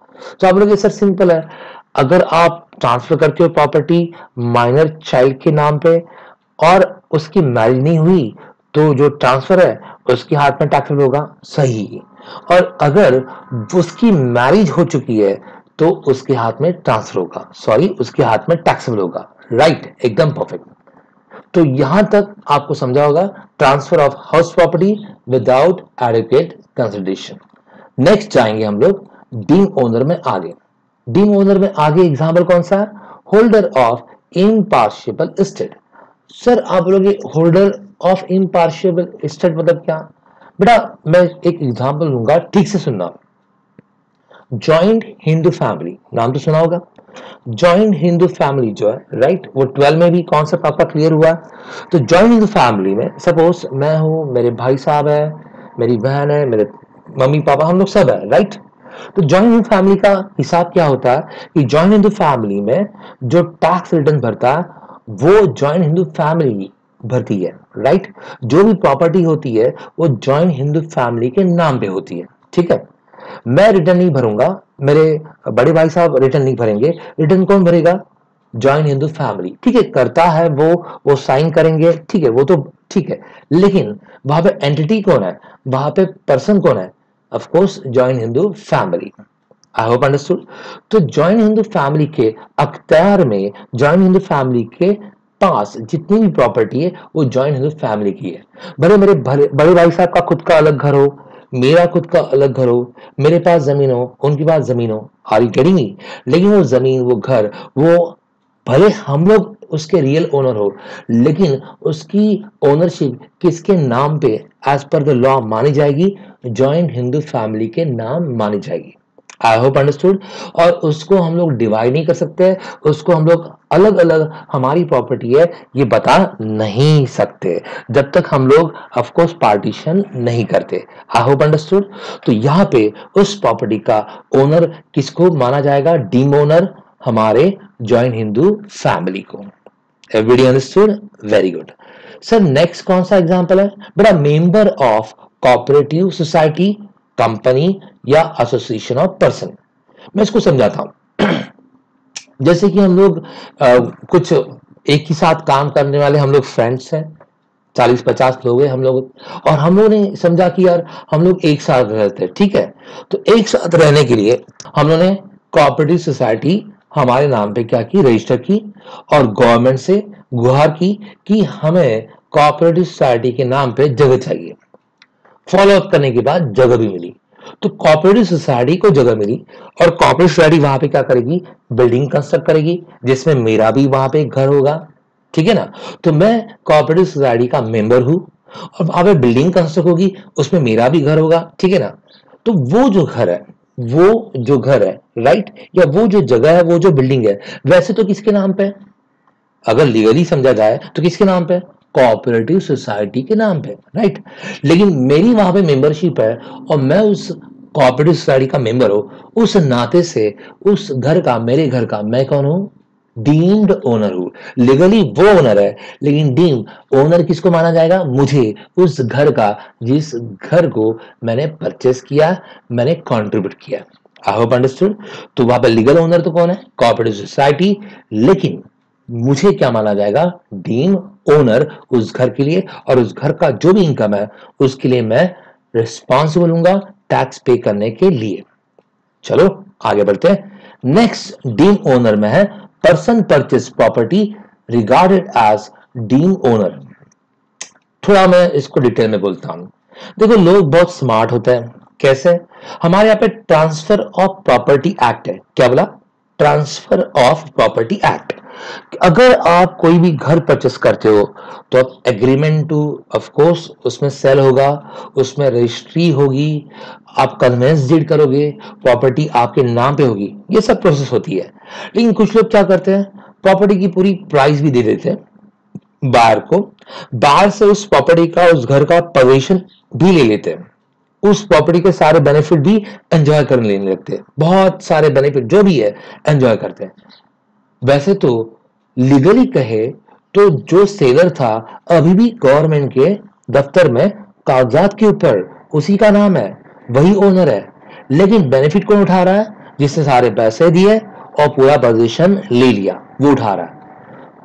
तो आप लोग सर सिंपल है। अगर आप ट्रांसफ़र करते हो प्रॉपर्टी माइनर चाइल्ड के नाम पे और उसकी मैरिज नहीं हुई तो जो ट्रांसफ़र है, उसके हाथ में टैक्स होगा। सही। और अगर उसकी मैरिज हो चुकी है तो उसके हाथ में ट्रांसफ़र होगा। सॉरी उसके हाथ में टैक्सेबल होगा। राइट एकदम परफेक्ट तो यहाँ तक आपको समझा होगा transfer of house property without adequate consideration next जाएँगे हम लोग डीम ओनर में आगे। डीम ओनर में आगे एग्ज़ाम्पल कौन सा? है holder of impartible state sir आप लोग होल्डर ऑफ़ इनपार्शियबल स्टेट मतलब क्या? बेटा, मैं एक एग्ज़ाम्पल लूँगा ठीक से सुनना। जॉइंट हिंदू फैमिली नाम तो सुना होगा। जॉइंट हिंदू फैमिली जो है राइट वो ट्वेल्व में भी कॉन्सेप्ट आपका क्लियर हुआ। है तो जॉइंट हिंदू फैमिली में सपोज़ मैं हूँ, मेरे भाई साहब है, मेरी बहन है, मेरे मम्मी पापा, हम लोग सब है राइट तो जॉइंट हिंदू फैमिली का हिसाब क्या होता है कि जॉइंट हिंदू फैमिली में जो टैक्स रिटर्न भरता है वो जॉइंट हिंदू फैमिली भरती है राइट जो भी प्रॉपर्टी होती है, वो जॉइंट हिंदू फैमिली के नाम पे होती है, ठीक है? मैं रिटर्न नहीं भरूँगा, मेरे बड़े भाई साहब रिटर्न नहीं भरेंगे रिटर्न कौन भरेगा? जॉइंट हिंदू फैमिली ठीक है? करता है वो वो साइन करेंगे, ठीक है? वो तो ठीक है, लेकिन वहाँ पे एंटिटी कौन है? वहाँ पे पर्सन कौन है? Of course joint Hindu family I hope understood तो जॉइंट हिंदू फैमिली के अख्तियार में जॉइंट हिंदू फैमिली के पास जितनी भी प्रॉपर्टी है, वो जॉइंट हिंदू फैमिली की है। भले मेरे बड़े भाई साहब का खुद का अलग घर हो, मेरा खुद का अलग घर हो, मेरे पास ज़मीन हो, उनके पास ज़मीन हो आर यू गेटिंग लेकिन वो ज़मीन, वो घर, वो भले हम लोग उसके रियल ओनर हो, लेकिन उसकी ओनरशिप किसके नाम पे? एज पर द लॉ मानी जाएगी ज्वाइंट हिंदू फैमिली के नाम मानी जाएगी। आई होप अंडरस्टूड और उसको हम लोग डिवाइड नहीं कर सकते, उसको हम लोग अलग अलग हमारी प्रॉपर्टी है, ये बता नहीं सकते, जब तक हम लोग ऑफकोर्स पार्टीशन नहीं करते। आई होप अंडरस्टूड तो यहाँ पे उस प्रॉपर्टी का ओनर किसको माना जाएगा? डीम ओनर हमारे जॉइंट हिंदू फैमिली को। Everybody understood very good sir next कौन सा एग्ज़ाम्पल है? बेटा member of cooperative society company या एसोसिएशन ऑफ़ पर्सन मैं इसको समझाता हूँ। जैसे कि हम लोग आ, कुछ एक ही साथ काम करने वाले हम लोग फ्रेंड्स हैं। चालीस पचास लोग हैं हम लोग। और हम लोग ने समझा कि यार हम लोग एक साथ रहते हैं ठीक है? तो एक साथ रहने के लिए हम लोगों ने कोऑपरेटिव सोसाइटी हमारे नाम पे क्या की रजिस्टर की और गवर्नमेंट से गुहार की कि हमें कोऑपरेटिव सोसाइटी के नाम पे जगह चाहिए। फॉलो अप करने के बाद जगह भी मिली। तो कोऑपरेटिव सोसाइटी को जगह मिली और कोऑपरेटिव सोसाइटी वहाँ पे क्या करेगी? बिल्डिंग कंस्ट्रक्ट करेगी, जिसमें मेरा भी वहाँ पे घर होगा, ठीक है ना? तो मैं कोऑपरेटिव सोसाइटी का मेंबर हूँ और वहाँ पे बिल्डिंग कंस्ट्रक्ट होगी, उसमें मेरा भी घर होगा, ठीक है ना? तो वो जो घर है, वो जो घर है राइट या वो जो जगह है, वो जो बिल्डिंग है, वैसे तो किसके नाम पे अगर लीगली समझा जाए तो किसके नाम पे कोऑपरेटिव सोसाइटी के नाम पे राइट लेकिन मेरी वहाँ पे मेंबरशिप है और मैं उस कोऑपरेटिव सोसाइटी का मेंबर हूँ। उस नाते से, उस घर का, मेरे घर का मैं कौन हूँ? डीम्ड ओनर हूँ। लीगली वो ओनर है, लेकिन डीम्ड ओनर किसको माना जाएगा? मुझे उस घर का, जिस घर को मैंने परचेस किया, मैंने कंट्रीब्यूट किया। आई होप अंडरस्टूड तो वहाँ पर लीगल ओनर तो कौन है? कोऑपरेटिव सोसाइटी लेकिन मुझे क्या माना जाएगा? डीम ओनर उस घर के लिए और उस घर का जो भी इनकम है, उसके लिए मैं रिस्पॉन्सिबल हूँगा टैक्स पे करने के लिए। चलो, आगे बढ़ते हैं। नेक्स्ट डीम ओनर में है person purchase property regarded as deem owner थोड़ा मैं इसको डिटेल में बोलता हूँ। देखो, लोग बहुत स्मार्ट होते हैं। कैसे? हमारे यहाँ पे ट्रांसफ़र ऑफ़ प्रॉपर्टी एक्ट है। क्या बोला? ट्रांसफ़र ऑफ़ प्रॉपर्टी एक्ट अगर आप कोई भी घर परचेस करते हो तो आप एग्रीमेंट टू ऑफ़ कोर्स उसमें सेल होगा, उसमें रजिस्ट्री होगी, आप कन्वेंस डीड करोगे प्रॉपर्टी आपके नाम पे होगी, ये सब प्रोसेस होती है। लेकिन कुछ लोग क्या करते हैं प्रॉपर्टी की पूरी प्राइस भी दे देते हैं बाहर को बाहर से उस प्रॉपर्टी का, उस घर का पोजिशन भी ले लेते हैं। उस प्रॉपर्टी के सारे बेनिफिट भी एंजॉय करने लेने लगते हैं। बहुत सारे बेनिफिट जो भी है एंजॉय करते हैं। वैसे तो लीगली कहे तो जो सेलर था, अभी भी गवर्नमेंट के दफ्तर में कागजात के ऊपर, उसी का नाम है, वही ओनर है। लेकिन बेनिफिट कौन उठा रहा है? जिसने सारे पैसे दिए और पूरा पोजीशन ले लिया, वो उठा रहा है।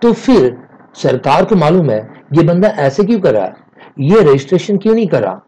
तो फिर सरकार को मालूम है, ये बंदा ऐसे क्यों कर रहा है? ये रजिस्ट्रेशन क्यों नहीं करा?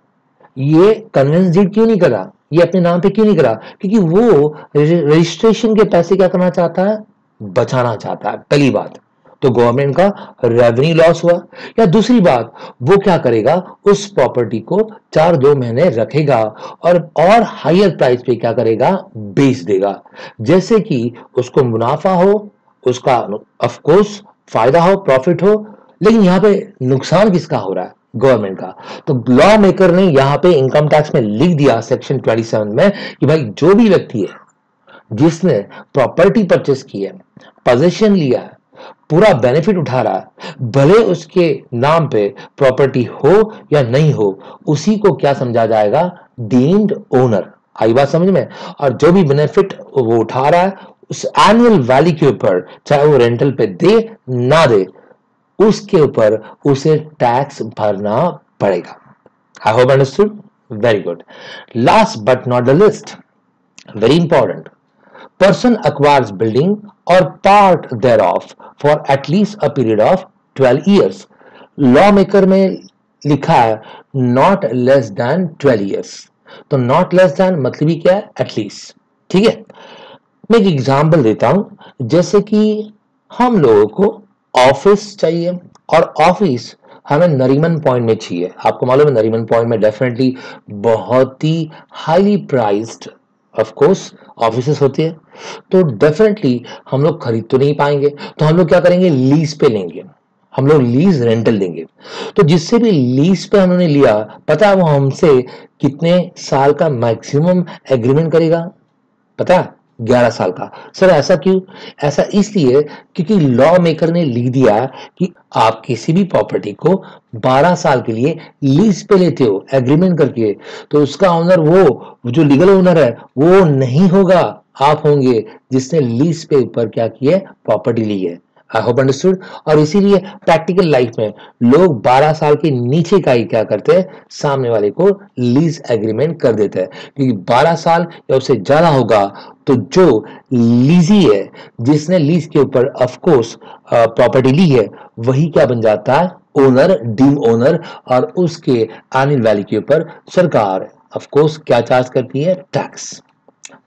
ये कन्वेंस डीड क्यों नहीं करा? ये अपने नाम पे क्यों नहीं करा? क्योंकि वो रजिस्ट्रेशन के पैसे क्या करना चाहता है? बचाना चाहता है, पहली बात। तो गवर्नमेंट का रेवेन्यू लॉस हुआ। या दूसरी बात, वो क्या करेगा? उस प्रॉपर्टी को चार दो महीने रखेगा और और हायर प्राइस पे क्या करेगा? बेच देगा। जैसे कि उसको मुनाफा हो, उसका ऑफ़ कोर्स फ़ायदा हो प्रॉफिट हो, लेकिन यहाँ पे नुकसान किसका हो रहा है? गवर्नमेंट का। तो लॉ मेकर ने यहाँ पे इनकम टैक्स में लिख दिया सेक्शन 27 में कि भाई, जो भी व्यक्ति है, जिसने प्रॉपर्टी परचेस की है पोजिशन लिया, पूरा बेनिफिट उठा रहा भले उसके नाम पे प्रॉपर्टी हो या नहीं हो, उसी को क्या समझा जाएगा? डीम्ड ओनर आई बात समझ में? और जो भी बेनिफिट वो उठा रहा है, उस एनुअल वैल्यू के ऊपर, चाहे वो रेंटल पे दे, ना दे, उसके ऊपर उसे टैक्स भरना पड़ेगा। I hope understood very good last but not the least very important person acquires building part thereof for at least a period of 12 years. Law maker में लिखा है नॉट लेस देन 12 इयर्स तो not less than मतलब ही क्या है? At least ठीक है? मैं एक एग्जांपल देता हूँ। जैसे कि हम लोगों को ऑफ़िस चाहिए और ऑफ़िस हमें नरीमन पॉइंट में चाहिए। आपको मालूम है नरीमन पॉइंट में डेफिनेटली बहुत ही highly priced of course office होती है। तो डेफिनेटली हम लोग खरीद तो नहीं पाएँगे। तो हम लोग क्या करेंगे? लीज पे लेंगे। हम लोग लीज रेंटल देंगे। तो जिससे भी लीज पे हमने लिया, पता है वो हमसे कितने साल का मैक्सिमम एग्रीमेंट करेगा? पता है? ग्यारह साल का। सर, ऐसा क्यों? ऐसा इसलिए क्योंकि लॉ मेकर ने लिख दिया कि आप किसी भी प्रॉपर्टी को 12 साल के लिए लीज पे लेते हो एग्रीमेंट करके तो उसका ओनर वो, जो लीगल ओनर है, वो नहीं होगा। आप होंगे जिसने लीज पे ऊपर क्या किया प्रॉपर्टी ली है। आई होप अंडरस्टूड और इसीलिए प्रैक्टिकल लाइफ में लोग 12 साल के नीचे का ही क्या करते हैं? सामने वाले को लीज एग्रीमेंट कर देते हैं। क्योंकि 12 साल या उससे ज़्यादा होगा तो जो लीजी है, जिसने लीज के ऊपर ऑफ़ कोर्स प्रॉपर्टी ली है, वही क्या बन जाता है? ओनर डीम ओनर और उसके एनुअल वैल्यू के ऊपर सरकार ऑफ़ कोर्स क्या चार्ज करती है? टैक्स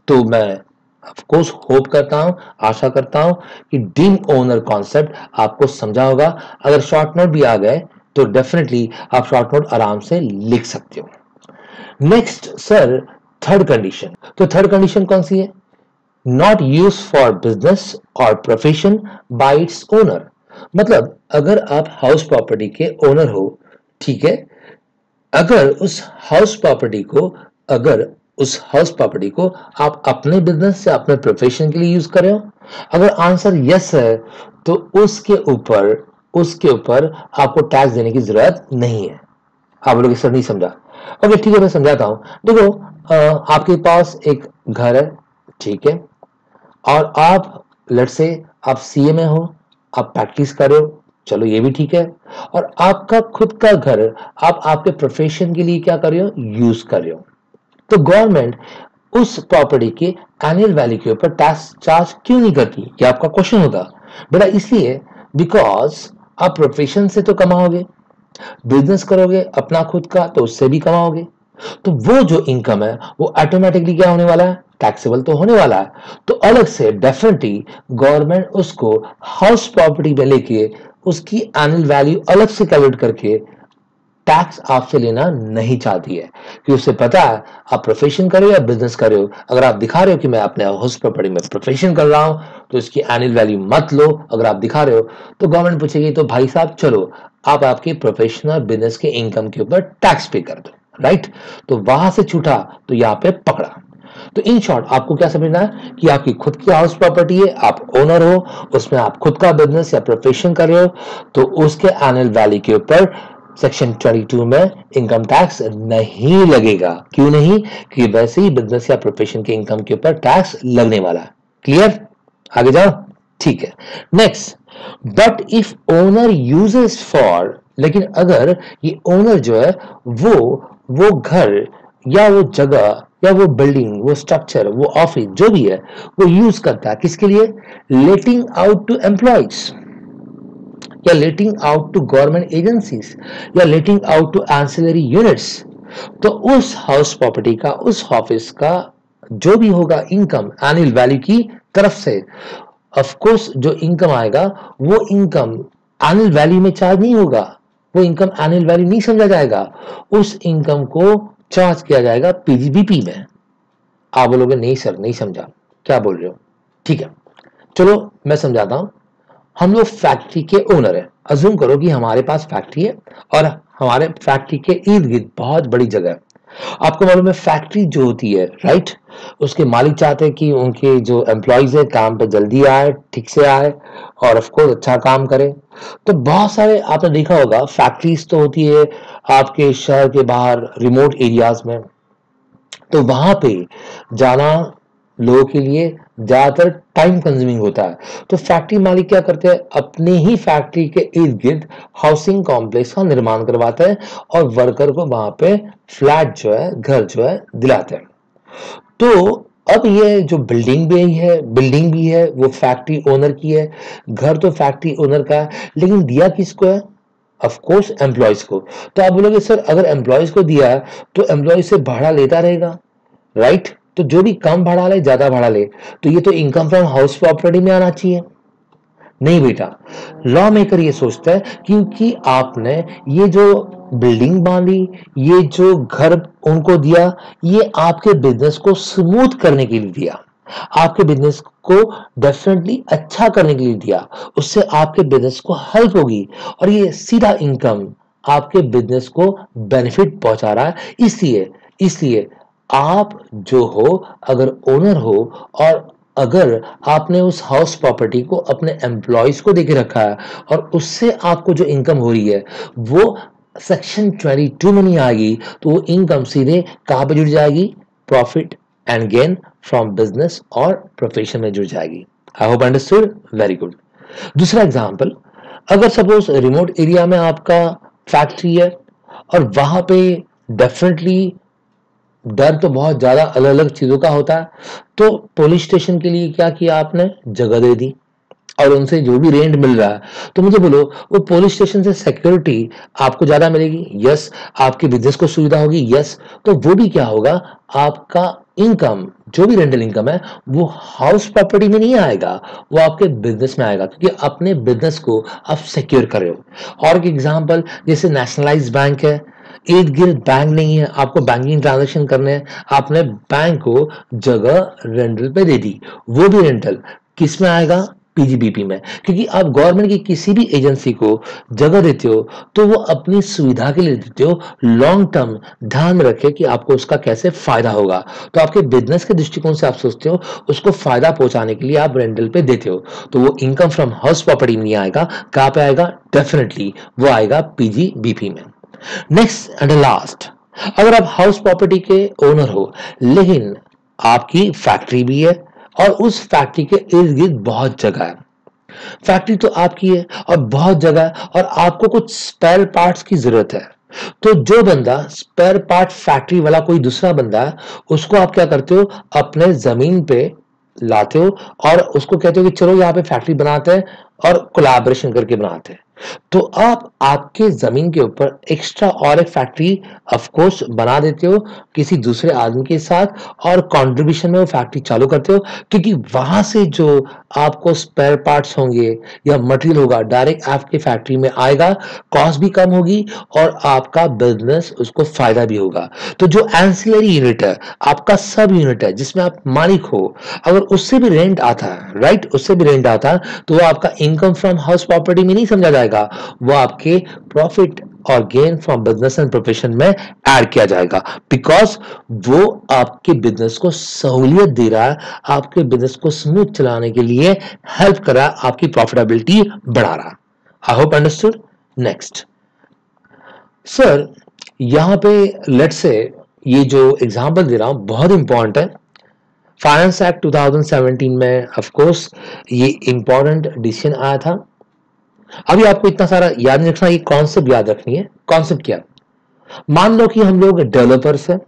तो मैं ऑफ़ कोर्स होप करता हूँ, आशा करता हूँ कि डीम ओनर कॉन्सेप्ट आपको समझा होगा। अगर शॉर्ट नोट भी आ गए तो डेफिनेटली आप शॉर्ट नोट आराम से लिख सकते हो। नेक्स्ट सर थर्ड कंडीशन तो थर्ड कंडीशन कौन सी है? नॉट यूज़ फॉर बिज़नेस और प्रोफेशन बाय इट्स ओनर मतलब अगर आप हाउस प्रॉपर्टी के ओनर हो, ठीक है? अगर उस हाउस प्रॉपर्टी को अगर उस हाउस प्रॉपर्टी को आप अपने बिज़नेस या अपने प्रोफेशन के लिए यूज़ कर रहे हो? अगर आंसर यस है तो उसके ऊपर उसके ऊपर आपको टैक्स देने की ज़रूरत नहीं है। आप लोग सर, नहीं समझा। ओके ठीक है, मैं समझाता हूँ। देखो आपके पास एक घर है, ठीक है? और आप लट से आप सीए में हो, आप प्रैक्टिस कर रहे हो, चलो, ये भी ठीक है। और आपका खुद का घर, आप आपके प्रोफेशन के लिए क्या कर रहे हो? यूज़ कर रहे हो। तो गवर्नमेंट उस प्रॉपर्टी के एनुअल वैल्यू के ऊपर टैक्स चार्ज क्यों नहीं करती? ये आपका क्वेश्चन होगा। बेटा, इसलिए बिकॉज़ आप प्रोफेशन से तो कमाओगे बिज़नेस करोगे अपना खुद का तो उससे भी कमाओगे। तो वो जो इनकम है, वो ऑटोमेटिकली क्या होने वाला है? टैक्सेबल तो होने वाला है। तो अलग से डेफिनेटली गवर्नमेंट उसको हाउस प्रॉपर्टी में लेके उसकी एनुअल वैल्यू अलग से कैलकुलेट करके टैक्स आपसे लेना नहीं चाहती है। कि उसे पता है, आप प्रोफेशन कर या बिज़नेस कर रहे हो। अगर आप दिखा रहे हो कि मैं अपने हाउस प्रॉपर्टी में प्रोफेशन कर रहा हूँ तो इसकी एनुअल वैल्यू मत लो, अगर आप दिखा रहे हो। तो गवर्नमेंट पूछेगी तो भाई साहब, चलो, आप आपके प्रोफेशनल बिज़नेस के इनकम के ऊपर टैक्स पे कर दो। राइट तो वहाँ से छूटा तो यहाँ पे पकड़ा। तो इन शॉर्ट आपको क्या समझना है? कि आपकी खुद की हाउस प्रॉपर्टी है, आप ओनर हो, उसमें आप खुद का बिज़नेस या प्रोफेशन कर रहे हो तो उसके एनुअल वैल्यू के ऊपर सेक्शन 22 में इनकम टैक्स नहीं लगेगा। क्यों नहीं? क्योंकि वैसे ही बिज़नेस या प्रोफेशन के इनकम के ऊपर टैक्स लगने वाला है। क्लियर आगे जाओ। ठीक है। Next but if owner uses for लेकिन अगर ये ओनर जो है, वो वो घर या वो जगह या वो बिल्डिंग वो स्ट्रक्चर वो ऑफ़िस जो भी है, वो यूज़ करता है किसके लिए? लेटिंग आउट टू एम्प्लॉयज़ या letting out to government agencies या letting out to ancillary units तो उस हाउस प्रॉपर्टी का, उस ऑफ़िस का जो भी होगा इनकम एनुअल वैल्यू की तरफ़ से ऑफ़ कोर्स जो इनकम आएगा, वो इनकम एनुअल वैल्यू में चार्ज नहीं होगा, वो इनकम एनुअल वैल्यू नहीं समझा जाएगा, उस इनकम को चार्ज किया जाएगा पीजीबीपी में। आप बोलोगे, नहीं सर नहीं समझा। क्या बोल रहे हो? ठीक है। चलो, मैं समझाता हूँ। हम लोग फैक्ट्री के ओनर है। अजूम करो कि हमारे पास फैक्ट्री है और हमारे फैक्ट्री के इर्द गिर्द बहुत बड़ी जगह है। आपको मालूम है फैक्ट्री जो होती है राइट उसके मालिक चाहते हैं कि उनके जो एम्प्लॉयज़ है, काम पे जल्दी आए, ठीक से आए और ऑफकोर्स अच्छा काम करे। तो बहुत सारे आपने देखा होगा फैक्ट्रीज तो होती है आपके शहर के बाहर रिमोट एरियाज़ में। तो वहाँ पे जाना लोगों के लिए ज़्यादातर टाइम कंज्यूमिंग होता है। तो फैक्ट्री मालिक क्या करते हैं? अपनी ही फैक्ट्री के इर्द गिर्द हाउसिंग कॉम्प्लेक्स का निर्माण करवाते हैं और वर्कर को वहाँ पे फ्लैट जो है, घर जो है, दिलाते हैं। तो अब ये जो बिल्डिंग भी है बिल्डिंग भी है, वो फैक्ट्री ओनर की है। घर तो फैक्ट्री ओनर का है, लेकिन दिया किसको है? ऑफ़ कोर्स एम्प्लॉयज़ को। तो आप बोलोगे, सर, अगर एम्प्लॉयज़ को दिया तो एम्प्लॉयज़ से भाड़ा लेता रहेगा? Right right? तो जो भी कम भाड़ा ले, ज़्यादा भाड़ा ले तो ये तो इनकम फ्रॉम हाउस प्रॉपर्टी में आना चाहिए। नहीं बेटा लॉ मेकर ये सोचता है क्योंकि आपने ये जो बिल्डिंग बांधी, ये जो घर उनको दिया, ये आपके बिज़नेस को स्मूथ करने के लिए दिया। आपके बिज़नेस को डेफिनेटली अच्छा करने के लिए दिया। उससे आपके बिज़नेस को हेल्प होगी और ये सीधा इनकम आपके बिज़नेस को बेनिफिट पहुँचा रहा है। इसलिए इसलिए आप जो हो, अगर ओनर हो, और अगर आपने उस हाउस प्रॉपर्टी को अपने एम्प्लॉयज़ को देके रखा है, और उससे आपको जो इनकम हो रही है, वो सेक्शन 22 में नहीं आएगी तो वो इनकम सीधे कहाँ पे जुड़ जाएगी? Profit and gain from business और प्रोफेशन में जुड़ जाएगी। I hope understood very good दूसरा एग्ज़ाम्पल अगर सपोज़ रिमोट एरिया में आपका फैक्ट्री है, और वहाँ पे डेफिनेटली डर तो बहुत ज़्यादा अलग अलग चीज़ों का होता है। तो पुलिस स्टेशन के लिए क्या किया आपने? जगह दे दी। और उनसे जो भी रेंट मिल रहा है तो मुझे बोलो, वो पुलिस स्टेशन से सिक्योरिटी आपको ज़्यादा मिलेगी? यस आपके बिज़नेस को सुविधा होगी? यस तो वो भी क्या होगा? आपका इनकम जो भी रेंटल इनकम है, वो हाउस प्रॉपर्टी में नहीं आएगा, वो आपके बिज़नेस में आएगा, क्योंकि अपने बिज़नेस को आप सिक्योर कर रहे हो। और एक एग्ज़ाम्पल जैसे नेशनलाइज बैंक है इर्द गिर्द बैंक नहीं है, आपको बैंकिंग ट्रांजेक्शन करने हैं, आपने बैंक को जगह रेंटल पे दे दी। वो भी रेंटल किसमें आएगा? पीजीबीपी में। क्योंकि आप गवर्नमेंट की किसी भी एजेंसी को जगह देते हो तो वो अपनी सुविधा के लिए देते हो। लॉन्ग टर्म ध्यान में रखे कि आपको उसका कैसे फ़ायदा होगा। तो आपके बिज़नेस के दृष्टिकोण से आप सोचते हो, उसको फ़ायदा पहुँचाने के लिए आप रेंटल पे देते हो। तो वो इनकम फ्रॉम हाउस प्रॉपर्टी में नहीं आएगा, कहाँ पे आएगा? डेफिनेटली वो आएगा पीजीबीपी में। नेक्स्ट एंड लास्ट अगर आप हाउस प्रॉपर्टी के ओनर हो, लेकिन आपकी फैक्ट्री भी है और उस फैक्ट्री के इर्द गिर्द बहुत जगह है। फैक्ट्री तो आपकी है और बहुत जगह है और आपको कुछ स्पेयर पार्ट्स की ज़रूरत है। तो जो बंदा स्पेयर पार्ट फैक्ट्री वाला कोई दूसरा बंदा है, उसको आप क्या करते हो? अपने ज़मीन पे लाते हो और उसको कहते हो कि चलो यहाँ पे फैक्ट्री बनाते हैं और कोलाबरेशन करके बनाते हैं। तो आप आपके ज़मीन के ऊपर एक्स्ट्रा और एक फैक्ट्री ऑफ़ कोर्स बना देते हो किसी दूसरे आदमी के साथ और कंट्रीब्यूशन में वो फैक्ट्री चालू करते हो, क्योंकि वहाँ से जो आपको स्पेयर पार्ट्स होंगे या मटेरियल होगा डायरेक्ट आपके फैक्ट्री में आएगा कॉस्ट भी कम होगी और आपका बिज़नेस उसको फ़ायदा भी होगा। तो जो एंसिलरी यूनिट है, आपका सब यूनिट है, जिसमें आप मालिक हो, अगर उससे भी रेंट आता है राइट उससे भी रेंट आता है तो वो आपका इनकम फ्रॉम हाउस प्रॉपर्टी में नहीं समझा जाएगा। वो आपके प्रॉफिट और gain from business and profession में ऐड किया जाएगा। बिकॉज़ वो आपके बिज़नेस को सहूलियत दे रहा है, आपके बिज़नेस को स्मूथ चलाने के लिए हेल्प कर रहा है, आपकी प्रॉफिटेबिलिटी बढ़ा रहा I hope understood next sir यहाँ पे लेट से ये जो एग्ज़ाम्पल दे रहा हूँ, बहुत इंपॉर्टेंट है। फाइनेंस एक्ट 2017 में ऑफ़ कोर्स ये इंपॉर्टेंट डिसीज़न आया था। अभी आपको इतना सारा याद नहीं रखना, ये कॉन्सेप्ट याद रखनी है। कॉन्सेप्ट क्या? मान लो कि हम लोग डेवलपर्स हैं,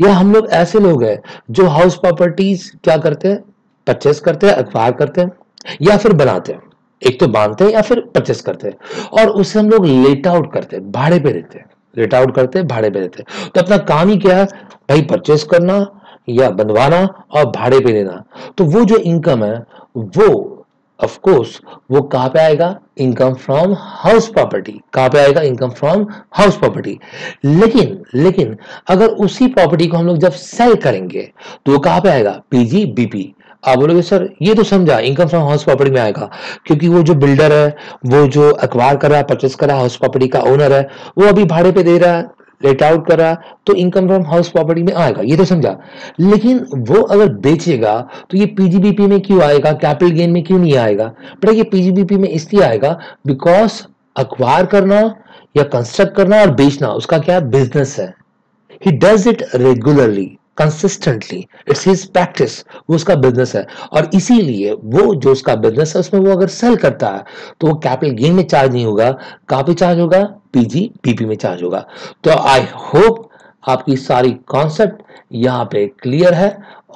या हम लोग ऐसे लोग हैं जो हाउस प्रॉपर्टीज़ क्या करते हैं? परचेस करते हैं अखबार करते हैं, या फिर बनाते हैं। एक तो बांधते हैं, या फिर परचेस करते हैं। और उससे हम लोग लेट आउट करते हैं, भाड़े पे रहते हैं। लेट आउट करते हैं, भाड़े पे रहते हैं। तो अपना काम ही क्या है? भाई परचेस करना या बंधवाना और भाड़े पे देना तो वो जो इनकम है, वो ऑफ़ कोर्स वो कहाँ पे आएगा? इनकम फ्रॉम हाउस प्रॉपर्टी कहाँ पे आएगा? इनकम फ्रॉम हाउस प्रॉपर्टी लेकिन लेकिन, अगर उसी प्रॉपर्टी को हम लोग जब सेल करेंगे तो वो कहाँ पे आएगा? पीजी बीपी आप बोलोगे, सर, ये तो समझा इनकम फ्रॉम हाउस प्रॉपर्टी में आएगा। क्योंकि वो जो बिल्डर है, वो जो अखबार कर रहा है परचेस कर रहा है हाउस प्रॉपर्टी का ओनर है, वो अभी भाड़े पे दे रहा है। लेट आउट कर तो इनकम फ्रॉम हाउस प्रॉपर्टी में आएगा, ये तो समझा। लेकिन वो अगर बेचेगा तो ये पीजीबीपी में क्यों आएगा? कैपिटल गेन में क्यों नहीं आएगा? बेटा ये पीजीबीपी में इसलिए आएगा बिकॉज़ अखबार करना या कंस्ट्रक्ट करना और बेचना, उसका क्या बिज़नेस है। He does it regularly consistently it's his practice वो उसका बिज़नेस है। और इसीलिए वो जो उसका बिज़नेस है, उसमें वो अगर सेल करता है तो वो कैपिटल गेन में चार्ज नहीं होगा। पे चार्ज होगा? पीजी पीपी में चार्ज होगा। तो आई होप आपकी सारी कॉन्सेप्ट यहाँ पे क्लियर है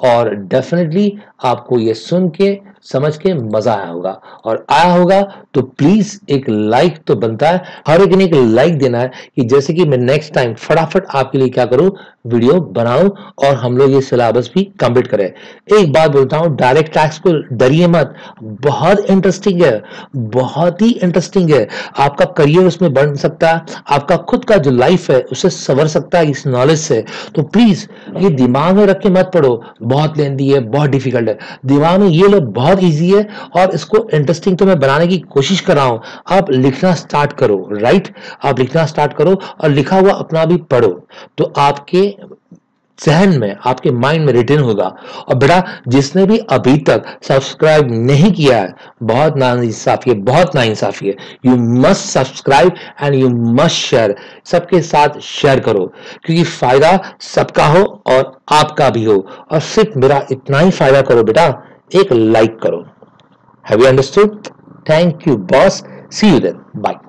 और डेफिनेटली आपको ये सुन के, समझ के मज़ा आया होगा। और आया होगा तो प्लीज़ एक लाइक तो बनता है। हर एक ने एक लाइक देना है कि जैसे कि मैं नेक्स्ट टाइम फटाफट आपके लिए क्या करूँ? वीडियो बनाऊँ और हम लोग ये सिलेबस भी कंप्लीट करें। एक बात बोलता हूँ डायरेक्ट टैक्स को डरिए मत। बहुत इंटरेस्टिंग है। बहुत ही इंटरेस्टिंग है। आपका करियर उसमें बन सकता है। आपका खुद का जो लाइफ है, उसे सवर सकता है इस नॉलेज से। तो प्लीज़ ये दिमाग में रख के मत पढ़ो। बहुत लेंदी है, बहुत डिफ़िकल्ट है। दिमाग में ये लोग बहुत ईजी है और इसको इंटरेस्टिंग तो मैं बनाने की कोशिश कर रहा हूँ। आप लिखना स्टार्ट करो राइट आप लिखना स्टार्ट करो और लिखा हुआ अपना भी पढ़ो। तो आपके जहन में, आपके माइंड में रिटर्न होगा। और बेटा, जिसने भी अभी तक सब्सक्राइब नहीं किया है, बहुत नाइंसाफी है, बहुत नाइंसाफी है। You must subscribe and you must share सबके साथ शेयर करो। क्योंकि फ़ायदा सबका हो और आपका भी हो। और सिर्फ़ मेरा इतना ही फ़ायदा करो बेटा, एक लाइक करो। Have you understood thank you boss see you then bye